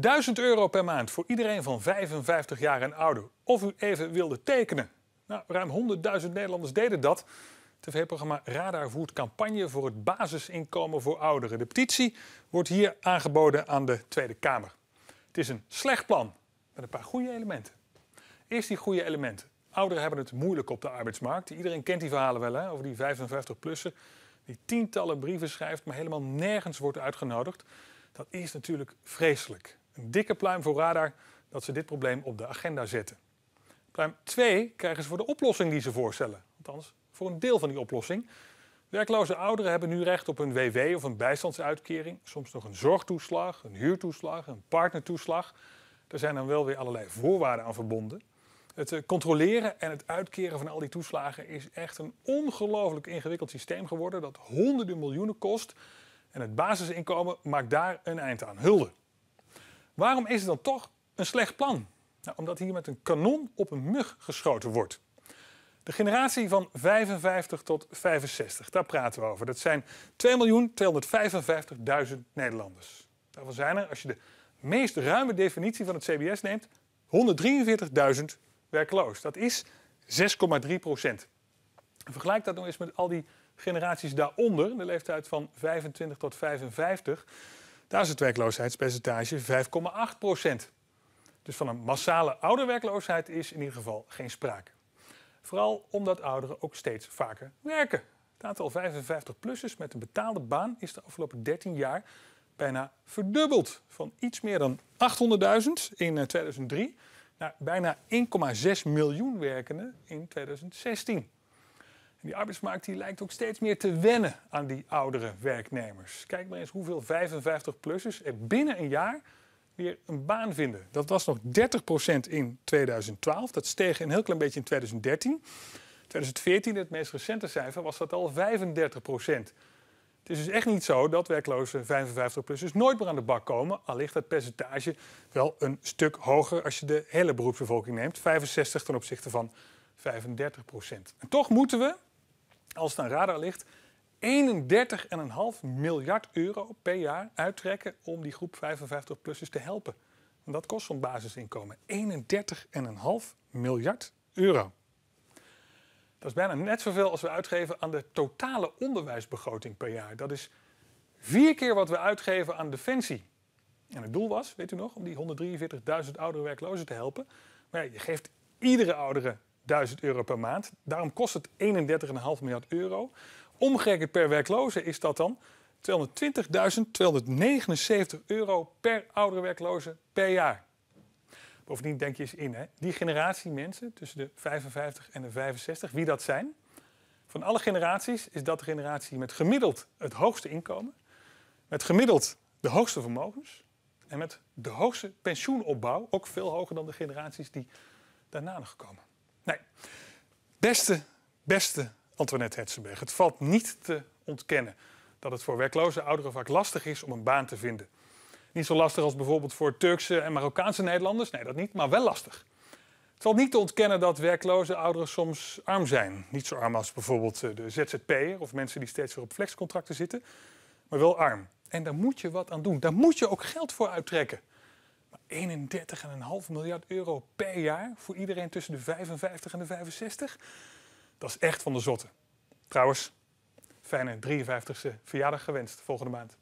1000 euro per maand voor iedereen van 55 jaar en ouder. Of u even wilde tekenen. Nou, ruim 100.000 Nederlanders deden dat. TV-programma Radar voert campagne voor het basisinkomen voor ouderen. De petitie wordt hier aangeboden aan de Tweede Kamer. Het is een slecht plan met een paar goede elementen. Eerst die goede elementen. Ouderen hebben het moeilijk op de arbeidsmarkt. Iedereen kent die verhalen wel hè, over die 55-plussen die tientallen brieven schrijft, maar helemaal nergens wordt uitgenodigd. Dat is natuurlijk vreselijk. Een dikke pluim voor Radar dat ze dit probleem op de agenda zetten. Pluim 2 krijgen ze voor de oplossing die ze voorstellen. Althans, voor een deel van die oplossing. Werkloze ouderen hebben nu recht op een WW of een bijstandsuitkering. Soms nog een zorgtoeslag, een huurtoeslag, een partnertoeslag. Er zijn dan wel weer allerlei voorwaarden aan verbonden. Het eh, controleren en het uitkeren van al die toeslagen is echt een ongelooflijk ingewikkeld systeem geworden dat honderden miljoenen kost. En het basisinkomen maakt daar een eind aan. Hulde. Waarom is het dan toch een slecht plan? Nou, omdat hier met een kanon op een mug geschoten wordt. De generatie van 55 tot 65, daar praten we over. Dat zijn 2.255.000 Nederlanders. Daarvan zijn er, als je de meest ruime definitie van het CBS neemt, 143.000 werkloos. Dat is 6,3 procent. Vergelijk dat nog eens met al die generaties daaronder, de leeftijd van 25 tot 55. Daar is het werkloosheidspercentage 5,8 procent. Dus van een massale ouderwerkloosheid is in ieder geval geen sprake. Vooral omdat ouderen ook steeds vaker werken. Het aantal 55-plussers met een betaalde baan is de afgelopen 13 jaar bijna verdubbeld. Van iets meer dan 800.000 in 2003 eh, naar bijna 1,6 miljoen werkenden in 2016. En die arbeidsmarkt die lijkt ook steeds meer te wennen aan die oudere werknemers. Kijk maar eens hoeveel 55-plussers er binnen een jaar weer een baan vinden. Dat was nog 30% in 2012. Dat steeg een heel klein beetje in 2013. 2014, het meest recente cijfer, was dat al 35%. Het is dus echt niet zo dat werkloze 55-plussers nooit meer aan de bak komen. Al ligt het percentage wel een stuk hoger als je de hele beroepsbevolking neemt. 65 ten opzichte van 35 procent. En toch moeten we, als het aan radar ligt, 31,5 miljard euro per jaar uittrekken om die groep 55-plussers te helpen. En dat kost zo'n basisinkomen. 31,5 miljard euro. Dat is bijna net zoveel als we uitgeven aan de totale onderwijsbegroting per jaar. Dat is vier keer wat we uitgeven aan defensie. En het doel was, weet u nog, om die 143.000 oudere werklozen te helpen. Maar je geeft iedere oudere 1000 euro per maand. Daarom kost het 31,5 miljard euro. Omgerekend per werkloze is dat dan 220.279 euro per oudere werkloze per jaar. Bovendien denk je eens in, hè? die generatie mensen tussen de 55 en de 65, wie dat zijn. Van alle generaties is dat de generatie met gemiddeld het hoogste inkomen, met gemiddeld de hoogste vermogens en met de hoogste pensioenopbouw, ook veel hoger dan de generaties die daarna nog komen. Nee, beste, beste Antoinette Hetzenberg, het valt niet te ontkennen dat het voor werkloze ouderen vaak lastig is om een baan te vinden. Niet zo lastig als bijvoorbeeld voor Turkse en Marokkaanse Nederlanders. Nee, dat niet, maar wel lastig. Het valt niet te ontkennen dat werkloze ouderen soms arm zijn. Niet zo arm als bijvoorbeeld eh, de ZZP'er of mensen die steeds weer op flexcontracten zitten, maar wel arm. En daar moet je wat aan doen. Daar moet je ook geld voor uittrekken. Maar 31,5 miljard euro per jaar voor iedereen tussen de 55 en de 65, dat is echt van de zotte. Trouwens, fijne 53e verjaardag gewenst volgende maand.